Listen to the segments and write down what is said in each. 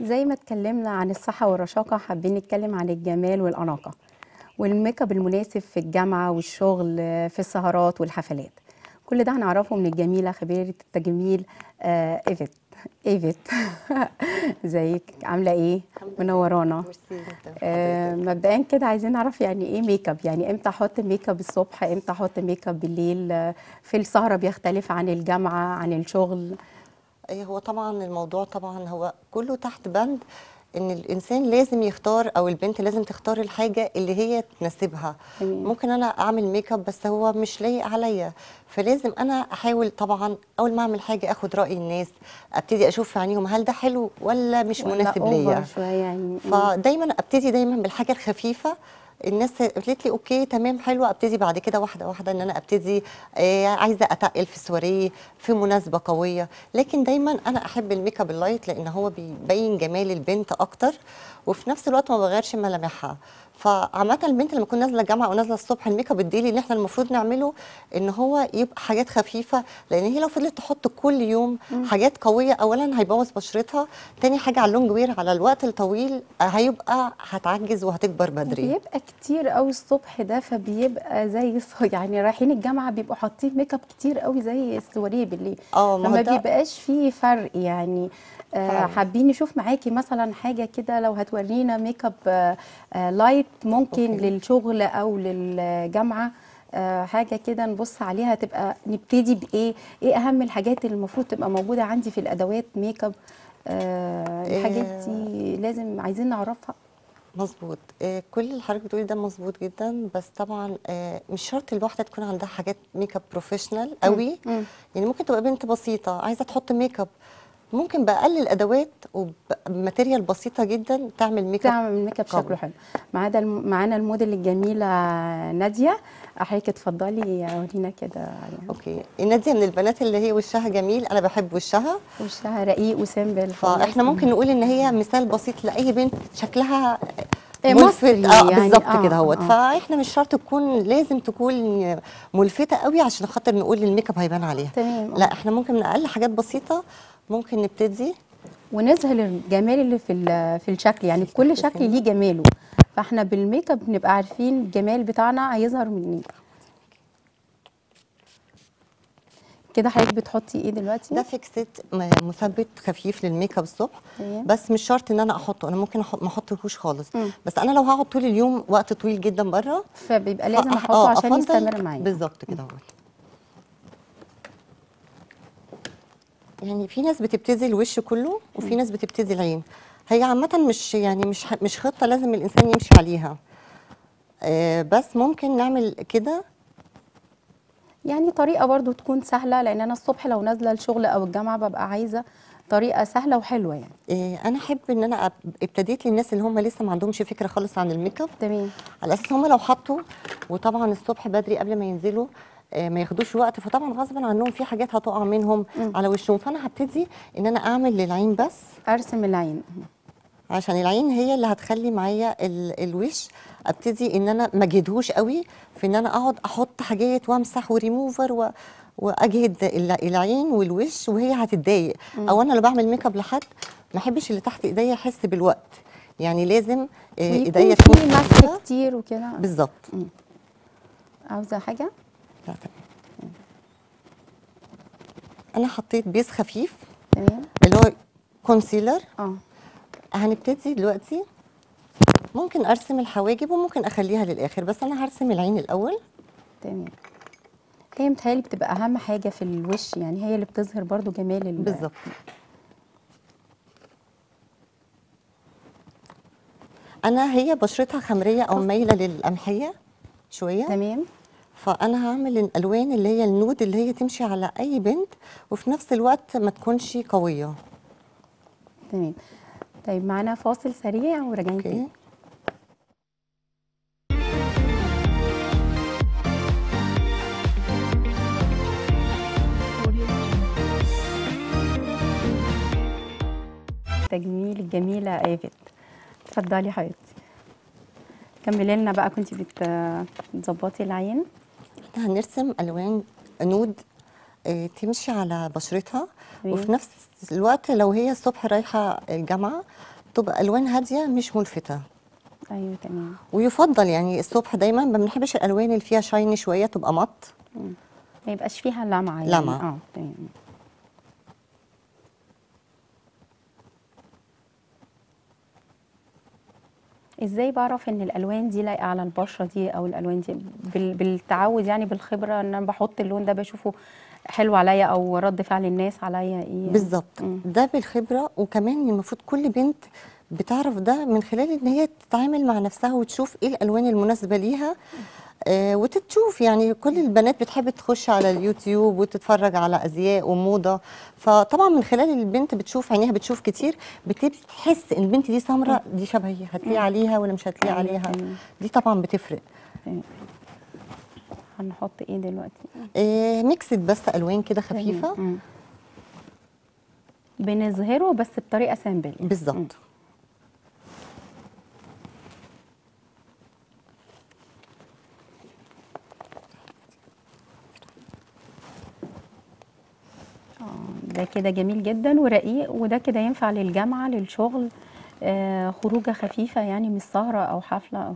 زي ما اتكلمنا عن الصحة والرشاقة حابين نتكلم عن الجمال والأناقة والميك أب المناسب في الجامعة والشغل في السهرات والحفلات. كل ده هنعرفه من الجميلة خبيرة التجميل آه إيفيت. إيفيت. إزيك؟ عاملة إيه؟ منورانا آه مبدئيا كده عايزين نعرف يعني إيه ميك أب؟ يعني إمتى أحط ميك أب الصبح؟ إمتى أحط ميك أب بالليل؟ في السهرة بيختلف عن الجامعة عن الشغل. إيه هو طبعا الموضوع طبعا هو كله تحت بند إن الإنسان لازم يختار أو البنت لازم تختار الحاجة اللي هي تناسبها. ممكن أنا أعمل ميك اب بس هو مش لايق عليا. فلازم أنا أحاول طبعا أول ما أعمل حاجة أخد رأي الناس أبتدي أشوف في عينيهم هل ده حلو ولا مش ولا مناسب ليا. يعني. فدايما أبتدي دايما بالحاجة الخفيفة الناس قالت لي okay تمام حلوة أبتدي بعد كده واحدة واحدة إن أنا أبتدي آه عايزة أتقل في سواريه في مناسبة قوية. لكن دايما أنا أحب ال makeup ال light لأن هو بيبين جمال البنت أكتر وفي نفس الوقت ما بغيرش ملامحها. فعامة البنت لما تكون نازلة الجامعة أو نازلة الصبح ال makeup ال daily اللي إحنا المفروض نعمله إن هو يبقى حاجات خفيفة لأن هي لو فضلت تحط كل يوم حاجات قوية اولا هيبوظ بشرتها تاني حاجة على ال long wear على الوقت الطويل هيبقى هتعجز وهتكبر بدري. بيبقى كتير قوي الصبح ده فبيبقى زي يعني رايحين الجامعة بيبقوا حاطين ميك اب كتير قوي زي السواريه بالليل. آه ما بيبقاش فيه فرق يعني. آه. حابين نشوف معاكي مثلا حاجة كده لو هتورينا ميك اب آه آه light ممكن okay. للشغل أو للجامعة آه حاجة كده نبص عليها تبقى نبتدي بإيه إيه أهم الحاجات اللي المفروض تبقى موجودة عندي في الأدوات ميك أب آه الحاجات آه. دي لازم عايزين نعرفها مظبوط آه، كل اللي حضرتك بتقولي ده مظبوط جدا بس طبعا آه، مش شرط الواحدة تكون عندها حاجات makeup professional قوي مم. يعني ممكن تبقى بنت بسيطة عايزة تحط ميك أب ممكن باقل الادوات وب material بسيطة جدا تعمل ميك اب تعمل ميك اب. شكله حلو. معانا معانا الموديل الجميلة نادية. حضرتك اتفضلي ورينا كده. okay. نادية من البنات اللي هي وشها جميل. أنا بحب وشها. وشها رقيق و simple فإحنا ممكن نقول إن هي مثال بسيط لأي بنت شكلها إيه، ملفت. مصري آه يعني، بالظبط آه، كده اهوت آه. فإحنا مش شرط تكون لازم تكون ملفتة قوي عشان خاطر نقول ال make up هيبان عليها. تمام. لا إحنا ممكن من أقل حاجات بسيطة ممكن نبتدي؟ ونظهر الجمال اللي في في الشكل يعني كل شكل ليه جماله. فاحنا بال make up نبقى عارفين الجمال بتاعنا هيظهر منين كده حضرتك بتحطي إيه دلوقتي؟ ده fixed م- مثبت خفيف لل make up الصبح. تمام. بس مش شرط إن أنا أحطه أنا ممكن أحط ما أحطهوش خالص. مم. بس أنا لو هقعد طول اليوم وقت طويل جدا بره فبيبقى لازم أحطه آه، عشان يستمر معايا. بالظبط كده اهوت يعني في ناس بتبتدي الوش كله وفي ناس بتبتدي العين. هي عامة مش يعني مش مش خطة لازم الإنسان يمشي عليها. آه بس ممكن نعمل كده. يعني طريقة برضو تكون سهلة لأن أنا الصبح لو نازلة الشغل أو الجامعة ببقى عايزة طريقة سهلة وحلوة يعني. أنا أحب إن أنا أب- ابتديت للناس اللي هم لسه ما عندهمش فكرة خالص عن الميك أب. تمام. على أساس هم لو حطوا وطبعا الصبح بدري قبل ما ينزلوا ما ياخدوش وقت. فطبعا غصبا عنهم في حاجات هتقع منهم على وشهم. فأنا هبتدي إن أنا أعمل للعين بس. أرسم العين. عشان العين هي اللي هتخلي معايا ال- الوش. أبتدي إن أنا ما أجهدهوش قوي في إن أنا أقعد أحط حاجات وأمسح وريموفر و وأجهد ال- العين والوش وهي هتتضايق. أو أنا لو بعمل make up لحد ما أحبش اللي تحت إيديا يحس بالوقت. يعني لازم آه، إيديا في تكون خفيفة. كتير وكده. بالظبط. عاوزة حاجة؟ تمام أنا حطيت base خفيف تمام. اللي هو concealer آه. هنبتدي دلوقتي. ممكن أرسم الحواجب وممكن أخليها للآخر بس أنا هرسم العين الأول. تمام. هي متهيألي بتبقى أهم حاجة في الوش يعني هي اللي بتظهر برضو جمال ال- بالظبط. أنا هي بشرتها خمرية أو مايلة للقمحيه شوية. تمام. فأنا هعمل الألوان اللي هي النود اللي هي تمشي على أي بنت وفي نفس الوقت ما تكونش قوية. تمام. طيب معانا فاصل سريع وراجعين تاني. تجميل الجميله ايفت اتفضلي حبيبتي. كملي لنا بقى كنتي بت- بتظبطي العين. إحنا هنرسم ألوان نود آه، تمشي على بشرتها. تمام. وفي نفس الوقت لو هي الصبح رايحة الجامعة تبقى ألوان هادية مش ملفتة. أيوه تمام. ويفضل يعني الصبح دايما ما بنحبش الألوان اللي فيها شايني شوية تبقى مط. ما يبقاش فيها لمعة يعني. لمعة. آه تمام. إزاي بعرف ان الالوان دي لايقه على البشرة دي أو الالوان دي؟ بال- بالتعود يعني بالخبرة ان أنا بحط اللون ده بشوفه حلو عليا أو رد فعل الناس عليا إيه بالظبط. مم. ده بالخبرة. وكمان المفروض كل بنت بتعرف ده من خلال ان هي تتعامل مع نفسها وتشوف إيه الالوان المناسبة ليها. آه وتتشوف يعني كل البنات بتحب تخش على اليوتيوب وتتفرج على أزياء وموضة. فطبعا من خلال البنت بتشوف عينيها بتشوف كتير بتبتدي تحس إن البنت دي سمراء دي شبهي هتلاقي عليها ولا مش أيوة، عليها. دي طبعا بتفرق. هنحط إيه دلوقتي؟ آه mixed بس ألوان كده خفيفة. بنظهره بس بطريقة simple. بالظبط ده كده جميل جدا ورقيق وده كده ينفع للجامعة للشغل آه خروجة خفيفة يعني مش سهرة أو حفلة أو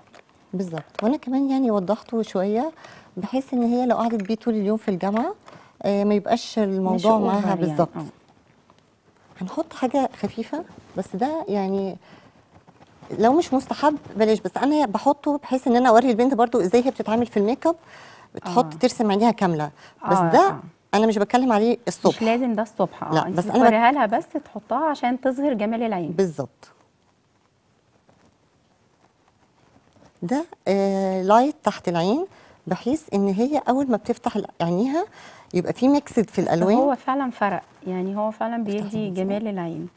بالظبط وأنا كمان يعني وضحته شوية بحيث إن هي لو قعدت بيه طول اليوم في الجامعة آه، ما يبقاش الموضوع معاها يعني. بالظبط آه. هنحط حاجة خفيفة بس ده يعني لو مش مستحب بلاش بس أنا بحطه بحيث إن أنا أوري البنت برضو إزاي هي بتتعامل في الميك أب بتحط آه. ترسم عينيها كاملة بس آه، ده آه. أنا مش بتكلم عليه مش الصبح لازم ده الصبح. آه لا، بس أنا بت- لها بس تحطها عشان تظهر جمال العين. بالظبط. ده آه light تحت العين بحيث إن هي أول ما بتفتح عينيها يبقى في mixed في الألوان. هو فعلا فرق. يعني هو فعلا بيدي جمال العين.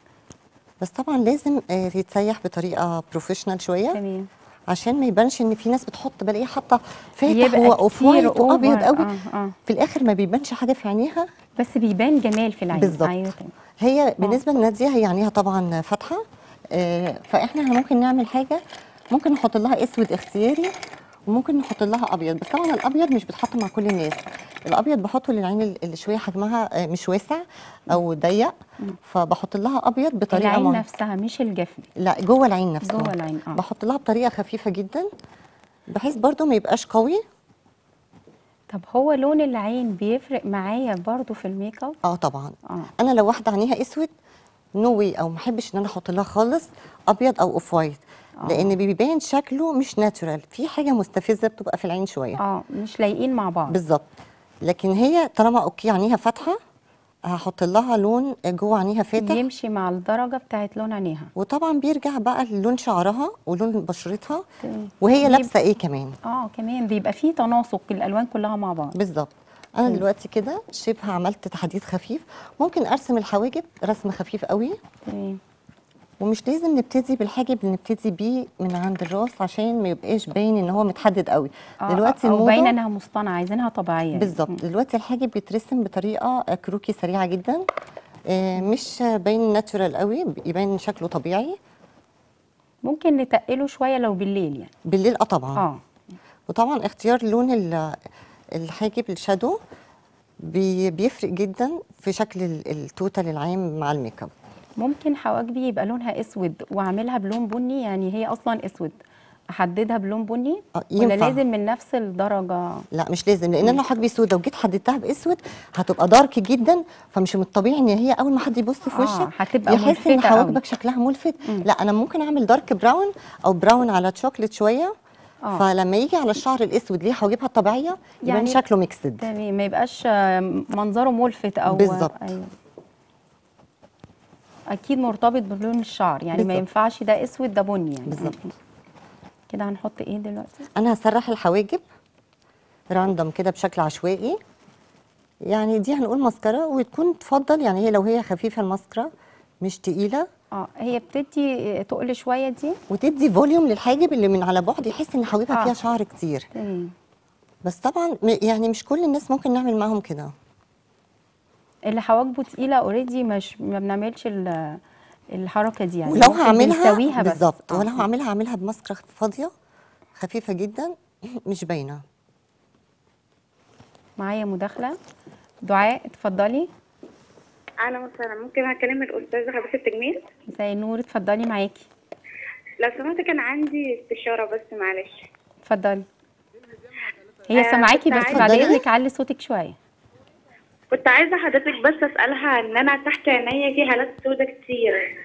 بس طبعا لازم آه يتسيح بطريقة professional شوية. تمام. عشان ما يبانش إن في ناس بتحط بلاقيه حاطة فاتح يبقى هو off كتير white وابيض. قوي آه آه. في الآخر ما بيبانش حاجة في عينيها. بس بيبان جمال في العين. بالظبط. تمام. هي بالنسبة لناديه هي عينيها طبعا فاتحة. آه فإحنا ممكن نعمل حاجة ممكن نحط لها أسود اختياري وممكن نحط لها أبيض بس طبعا الأبيض مش بيتحط مع كل الناس. الأبيض بحطه للعين اللي شوية حجمها آه، مش واسع أو ضيق فبحط لها أبيض بطريقة العين. نفسها مش الجفن. لا جوه العين نفسها. جوه العين آه. بحط لها بطريقة خفيفة جدا بحيث برضو ما يبقاش قوي. طب هو لون العين بيفرق معايا برضو في ال make up؟ آه طبعا. آه. أنا لو واحدة عينيها أسود no way أو ما أحبش إن أنا أحط لها خالص أبيض أو off white. آه. لأن بيبان شكله مش natural في حاجة مستفزة بتبقى في العين شوية. آه مش لايقين مع بعض. بالظبط. لكن هي طالما okay عينيها فاتحة هحط لها لون جوه عينيها فاتح. يمشي مع الدرجة بتاعت لون عينيها. وطبعا بيرجع بقى لون شعرها ولون بشرتها. وهي لابسة إيه كمان؟ آه كمان بيبقى فيه تناسق الألوان كلها مع بعض. بالظبط. أنا دلوقتي كده شبه عملت تحديد خفيف. ممكن أرسم الحواجب رسم خفيف قوي. تمام. ومش لازم نبتدي بالحاجب اللي نبتدي بيه من عند الراس عشان ما يبقاش باين إن هو متحدد قوي. آه دلوقتي أو باينه الموضه إنها مصطنعة عايزينها طبيعية. بالظبط. دلوقتي الحاجب بيترسم بطريقة آه، كروكي سريعة جدا. آه، مش باين ناتشورال قوي يبان شكله طبيعي. ممكن نتقله شوية لو بالليل يعني. بالليل آه طبعا. آه. وطبعا اختيار لون ال- الحاجب ال shadow بي- بيفرق جدا في شكل ال- ال total العام مع ال make up. ممكن حواجبي يبقى لونها أسود واعملها بلون بني يعني هي أصلا أسود. أحددها بلون بني؟ آه، ولا ينفع. لازم من نفس الدرجة؟ لا مش لازم لأن أنا حاجبي سودا وجيت حددتها بأسود هتبقى dark جدا فمش من الطبيعي إن هي أول ما حد يبص في آه، وشك هتبقى يحس إن. حواجبك شكلها ملفت. لا أنا ممكن أعمل dark brown أو brown على تشوكلت شوية آه. فلما يجي على الشعر الأسود ليه حواجبها الطبيعية؟ يبان يعني- شكله mixed تمام ما يبقاش آه، منظره ملفت أو بالظبط. أيوه. أكيد مرتبط بلون الشعر يعني ما بالظبط. ينفعش ده أسود ده بني يعني. بالظبط. كده هنحط إيه دلوقتي؟ أنا هسرح الحواجب random كده بشكل عشوائي. يعني دي هنقول مسكره وتكون تفضل يعني هي لو هي خفيفة المسكره مش تقيلة. آه هي بتدي تقل شوية دي؟ وتدي volume للحاجب اللي من على بعد يحس إن حواجبها آه. فيها شعر كتير. تمام. بس طبعا يعني مش كل الناس ممكن نعمل معاهم كده. اللي حواجبه تقيلة already مش ما بنعملش ال- الحركة دي يعني. ولو هعملها بالظبط. آه. ولو هعملها هعملها بماسكه فاضية خفيفة جدا مش باينة. معايا مداخلة؟ دعاء اتفضلي. أهلا وسهلا ممكن اكلم الاستاذه خبيرة التجميل. مساء النور اتفضلي معاكي. لو سمحت كان عندي استشارة بس معلش. اتفضلي. هي آه، سامعاكي بس عايزة- بعد اتفضلي. اذنك علي صوتك شوية. كنت عايزة حضرتك بس أسألها إن أنا تحت عينيا في هالات سودا كتير.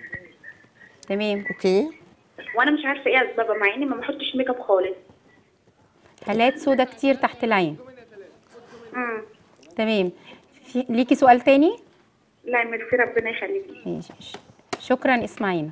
تمام. okay. وأنا مش عارفة إيه أسبابها مع إني ما بحطش make up خالص. هالات سودا كتير تحت العين. امم تمام. في ليكي سؤال تاني؟ لا ميرسي ربنا يخليكي. ماشي شكرا اسمعينا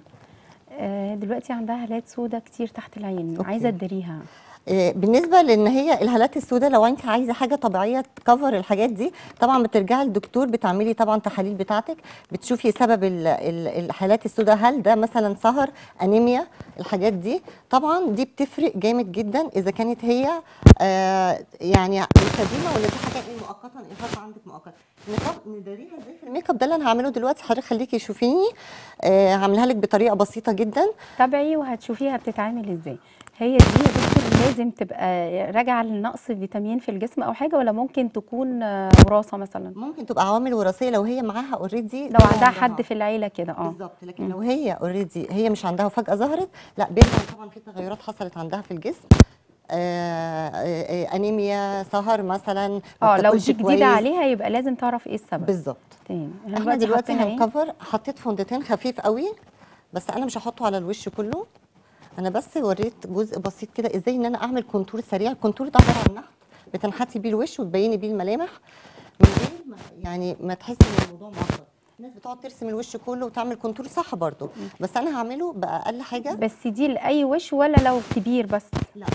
آه، دلوقتي عندها هالات سودا كتير تحت العين. okay. عايزة تداريها. آه، بالنسبة لإن هي الهالات السوداء لو أنت عايزة حاجة طبيعية تكفر الحاجات دي طبعا بترجعي للدكتور بتعملي طبعا تحاليل بتاعتك بتشوفي سبب ال- ال- الهالات السوداء. هل ده مثلا سهر أنيميا الحاجات دي؟ طبعا دي بتفرق جامد جدا إذا كانت هي آه يعني مستديمه ولا دي حاجة. إيه مؤقتا الخاصه عندك مؤقت. نداريها إزاي في الميك أب ده اللي أنا هعمله دلوقتي. حضرتك خليكي شوفيني آه هعملها لك بطريقة بسيطة جدا. تابعي وهتشوفيها بتتعامل إزاي. هي دي يا دكتور لازم تبقى راجعة لنقص فيتامين في الجسم أو حاجة ولا ممكن تكون آه، وراثة مثلا؟ ممكن تبقى عوامل وراثية لو هي معاها already لو عندها حد في العيلة كده آه. بالظبط لكن لو هي already هي مش عندها وفجأة ظهرت لا بيرجع طبعا في تغيرات حصلت عندها في الجسم. آه آه آه انيميا سهر مثلا آه لو دي جديدة. عليها يبقى لازم تعرف إيه السبب. بالظبط. تمام. إحنا دلوقتي إيه؟ هنكفر حطيت foundation خفيف قوي بس أنا مش هحطه على الوش كله. أنا بس وريت جزء بسيط كده إزاي إن أنا أعمل contour سريع. ال contour ده عبارة عن نحت بتنحتي بيه الوش وتبيني بيه الملامح من غير يعني ما تحسي إن الموضوع معقد. الناس بتقعد ترسم الوش كله وتعمل contour صح برضو بس أنا هعمله بأقل حاجة. بس دي لأي وش ولا لو كبير بس؟ لا.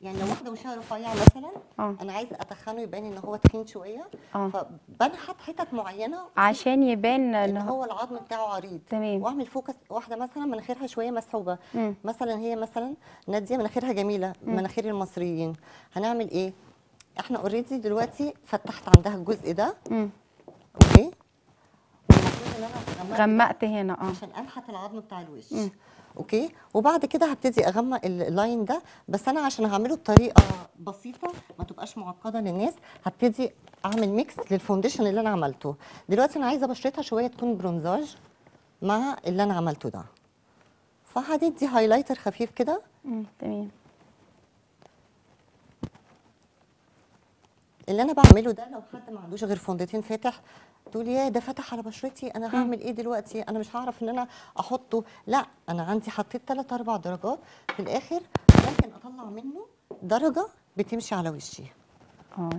يعني لو واحدة وشها رفيع مثلا آه. أنا عايزة اتخنه يبان إن هو تخين شوية. آه. فبنحت حتت معينة عشان يبان إن هو العظم بتاعه عريض. تمام. وأعمل focus واحدة مثلا مناخيرها شوية مسحوبه مم. مثلا هي مثلا نادية مناخيرها جميلة. مناخير المصريين. هنعمل إيه؟ إحنا already دلوقتي فتحت عندها الجزء ده. مم. okay؟ والمفروض إن أنا غمقت غمقت هنا آه. عشان أنحت العظم بتاع الوش. مم. okay؟ وبعد كده هبتدي أغمق ال- ال line ده بس أنا عشان هعمله بطريقة بسيطة ما تبقاش معقدة للناس هبتدي أعمل mix لل foundation اللي أنا عملته. دلوقتي أنا عايزة بشرتها شوية تكون bronzage مع اللي أنا عملته ده. فهندي highlighter خفيف كده. تمام. اللي أنا بعمله ده لو حد ما عندوش غير foundation فاتح تقول يا ده فتح على بشرتي أنا هعمل إيه دلوقتي؟ أنا مش هعرف إن أنا أحطه. لا أنا عندي حطيت 3 4 درجات. في الآخر ممكن أطلع منه درجة بتمشي على وشي. آه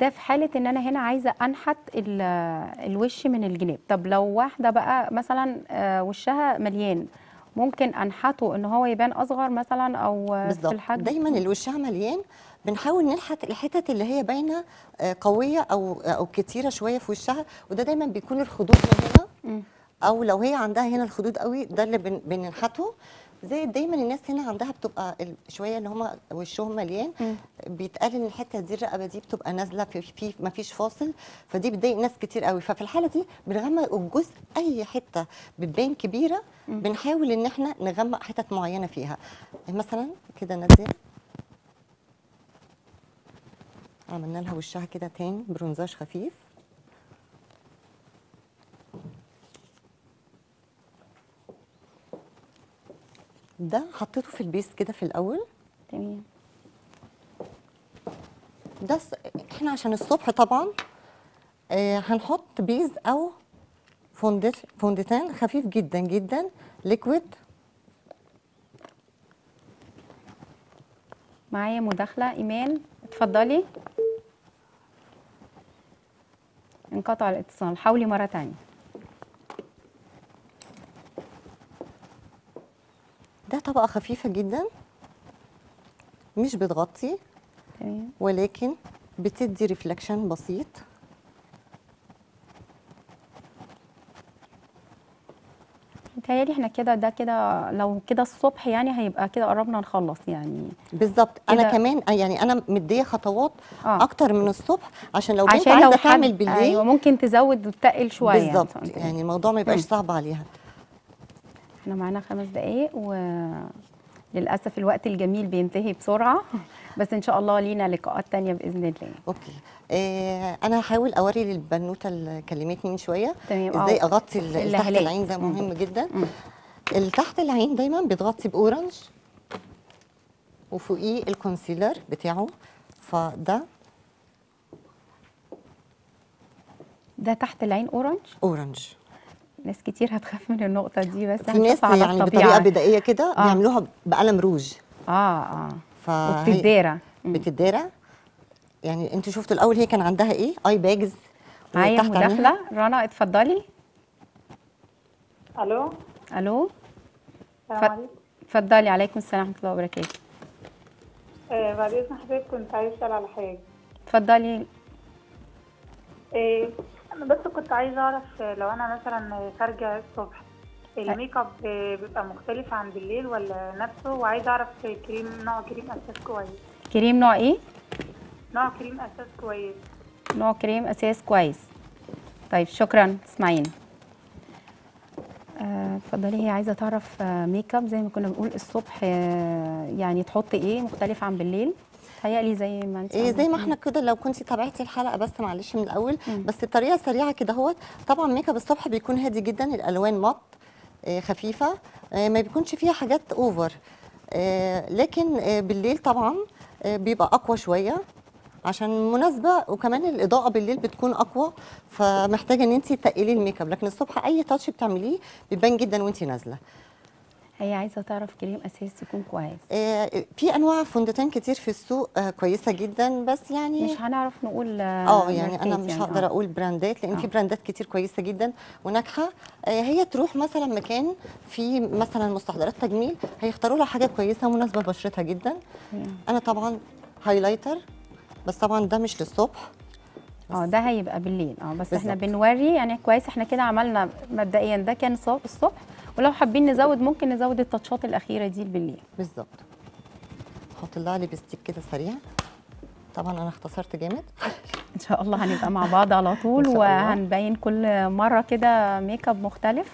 ده في حالة إن أنا هنا عايزة أنحت ال- الوش من الجناب. طب لو واحدة بقى مثلا آه، وشها مليان ممكن أنحته إن هو يبان أصغر مثلا أو في بالظبط الحجم؟ دايما اللي وشها مليان بنحاول نلحق الحتت اللي هي باينة آه، قوية أو أو كتيرة شوية في وشها وده دايما بيكون الخدود من هنا. أو لو هي عندها هنا الخدود قوي ده اللي بن- بننحته زي دايما الناس هنا عندها بتبقى شوية اللي هم وشهم مليان. بيتقال إن الحتة دي الرقبة دي بتبقى نازلة في, في ما فيش فاصل فدي بتضايق ناس كتير قوي. ففي الحالة دي بنغمق الجزء أي حتة بتبان كبيرة بنحاول إن إحنا نغمق حتت معينة فيها. مثلا كده نادية. عملنا لها وشها كده تاني برونزاج خفيف. ده حطيته في البيس كده في الأول. تمام. ده إحنا عشان الصبح طبعا آه هنحط base أو found- foundation خفيف جدا جدا liquid معايا مداخلة إيمان اتفضلي. انقطع الاتصال. حاولي مرة تانية. ده طبقة خفيفة جدا. مش بتغطي تمام. ولكن بتدي ريفلكشن بسيط. متهيألي إحنا كده ده كده لو كده الصبح يعني هيبقى كده قربنا نخلص يعني. بالظبط. أنا كمان آه، يعني أنا مدية خطوات آه. أكتر من الصبح عشان لو بنت عايزة تعمل بالليل أيوه ممكن تزود وتقل شوية بالظبط. يعني, يعني الموضوع ما يبقاش. صعب عليها. إحنا معانا خمس دقايق و للأسف الوقت الجميل بينتهي بسرعة. بس إن شاء الله لينا لقاءات تانية بإذن الله. okay. آه أنا هحاول أوري للبنوتة اللي كلمتني من شوية. تمام، إزاي. أغطي تحت. العين ده. مهم جدا. تحت العين دايما بيتغطي ب orange وفوقيه ال concealer بتاعه. فده ده تحت العين orange؟ orange. ناس كتير هتخاف من النقطة دي بس في ناس على يعني الطبيعة. بطريقة بدائية كده آه. بيعملوها بقلم روج. آه آه. فهي وبتدارى. بتدارى يعني أنتوا شفتوا الأول هي كان عندها إيه؟ eye bags معايا. مداخلة. رنا اتفضلي. ألو؟ ألو؟ السلام ف- عليكم. اتفضلي عليكم السلام ورحمة الله وبركاته. آه بعد إذن حضرتك كنت عايزة أسأل على حاجة. اتفضلي. آه أنا بس كنت عايزة أعرف آه، لو أنا مثلا خارجة الصبح الميك أب آه، بيبقى مختلف عن بالليل ولا نفسه؟ وعايزة أعرف كريم نوع كريم أساس كويس. كريم نوع إيه؟ نوع كريم أساس كويس. نوع كريم أساس كويس. طيب شكرا. اسمعينا آه، اتفضلي. هي عايزة تعرف آه، ميك اب زي ما كنا بنقول الصبح آه، يعني تحط إيه مختلف عن بالليل؟ تهيألي زي ما انت إيه زي ما. إحنا كده لو كنت تابعتي الحلقة بس معلش من الأول مم. بس بطريقه سريعة كده هو طبعا ميك أب الصبح بيكون هادي جدا الألوان مط إيه خفيفة إيه ما بيكونش فيها حاجات over إيه لكن بالليل طبعا بيبقى أقوى شوية عشان مناسبة وكمان الإضاءة بالليل بتكون أقوى فمحتاجة إن انت تقلي الميك أب لكن الصبح أي touch بتعمليه بيبان جدا وانت نازلة هي عايزة تعرف كريم أساس يكون كويس آه، في أنواع foundation كتير في السوق آه، كويسة جدا بس يعني مش هنعرف نقول آه يعني أنا مش يعني، هقدر آه. أقول brandات لأن في آه. brandات كتير كويسة جدا وناجحة آه، هي تروح مثلا مكان في مثلا مستحضرات تجميل هيختاروا لها حاجة كويسة مناسبة لبشرتها جدا مم. أنا طبعا highlighter بس طبعا ده مش للصبح آه ده هيبقى بالليل. آه بس إحنا بالظبط. بنوري يعني كويس إحنا كده عملنا مبدئيا ده كان الصبح. ولو حابين نزود ممكن نزود ال touchات الأخيرة دي بالليل. بالظبط. أحط لها lipstick كده سريع. طبعا أنا اختصرت جامد. إن شاء الله هنبقى مع بعض على طول. وهنبين كل مرة كده ميك اب مختلف.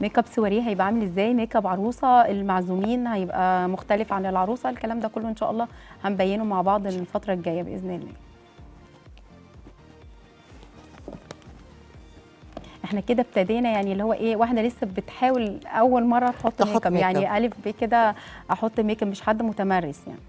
makeup soirée هيبقى عامل إزاي؟ ميك اب عروسة المعزومين هيبقى مختلف عن العروسة الكلام ده كله إن شاء الله هنبينه مع بعض الفترة الجاية بإذن الله. إحنا كده ابتدينا يعني اللي هو إيه واحدة لسه بتحاول أول مرة تحط ميك اب يعني. ألف ب كده أحط ميك اب مش حد متمرس يعني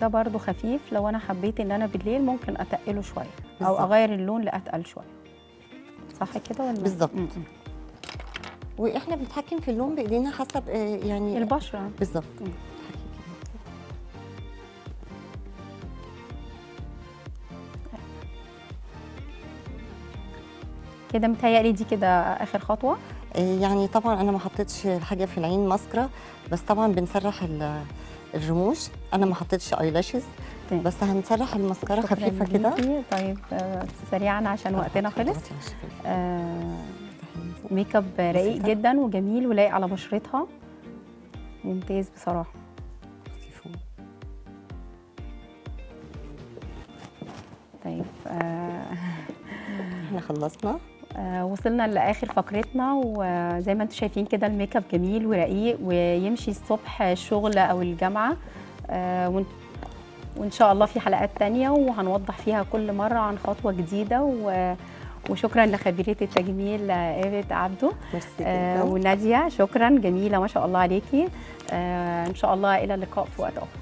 ده برضو خفيف لو أنا حبيت إن أنا بالليل ممكن أتقله شوية أو. أغير اللون لأتقل شوية صح كده ولا بالظبط. وإحنا بنتحكم في اللون بايدينا حسب آه، يعني البشرة بالظبط. كده متهيألي دي كده آخر خطوة آه، يعني طبعا أنا ما حطيتش حاجة في العين ماسكرا بس طبعا بنسرح ال- الرموش أنا ما حطيتش ايلاشز تمام. بس هنسرح شكراً خفيفة كده. طيب آه، سريعا عشان وقتنا خلص. آه،. make up رقيق. جدا وجميل ولايق على بشرتها ممتاز بصراحة. طيب آه إحنا خلصنا آه، وصلنا لآخر فقرتنا وزي ما أنتم شايفين كده ال make up جميل ورقيق ويمشي الصبح الشغل أو الجامعة آه، وإن شاء الله في حلقات تانية وهنوضح فيها كل مرة عن خطوة جديدة و- وشكرا لخبيرة التجميل آه، ايفت عبده آه، جدا ونادية شكرا جميلة ما شاء الله عليكي. آه، إن شاء الله إلى اللقاء في وقت أخر.